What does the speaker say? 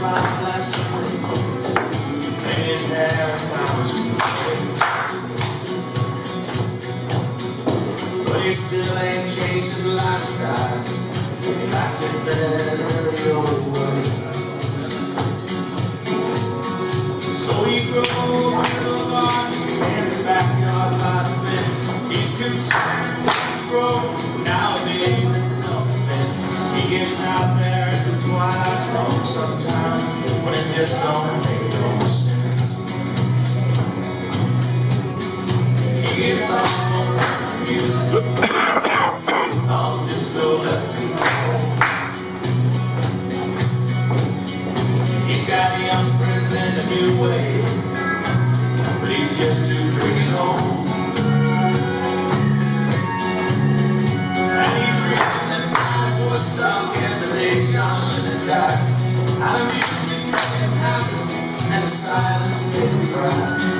my blessing, But still ain't changed lifestyle, your way. So you grow just don't make no sense. It's all music. All this go You got young friends and a new way. Please just to bring it home. Any dreams and mine were stuck the silence with the ground.